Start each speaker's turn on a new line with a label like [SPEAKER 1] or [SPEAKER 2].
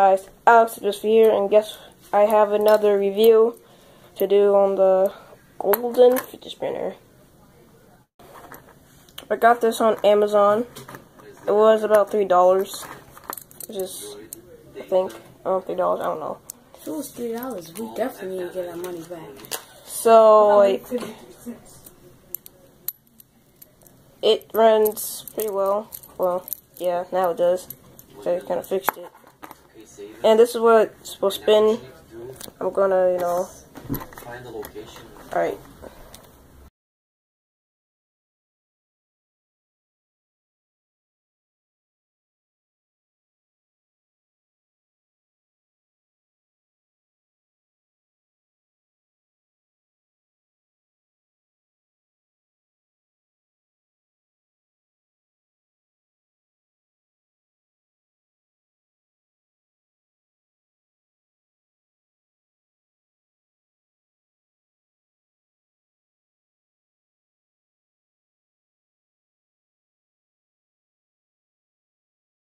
[SPEAKER 1] guys, Alex just here, and guess I have another review to do on the golden fidget spinner. I got this on Amazon. It was about three dollars, which is, I think, oh, three dollars. I don't know.
[SPEAKER 2] If it was three dollars, we definitely need to get our money back.
[SPEAKER 1] So like, it runs pretty well. Well, yeah, now it does. So I kind of fixed it. And this is what it's supposed to spin. I'm gonna, you know.
[SPEAKER 3] Find the location.
[SPEAKER 1] Alright.